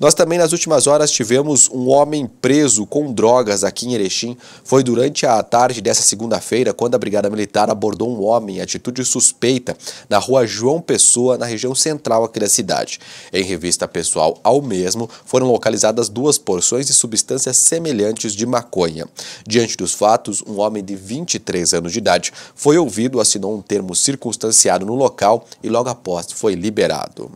Nós também nas últimas horas tivemos um homem preso com drogas aqui em Erechim. Foi durante a tarde dessa segunda-feira quando a Brigada Militar abordou um homem em atitude suspeita na rua João Pessoa, na região central aqui da cidade. Em revista pessoal ao mesmo, foram localizadas duas porções de substâncias semelhantes de maconha. Diante dos fatos, um homem de 23 anos de idade foi ouvido, assinou um termo circunstanciado no local e logo após foi liberado.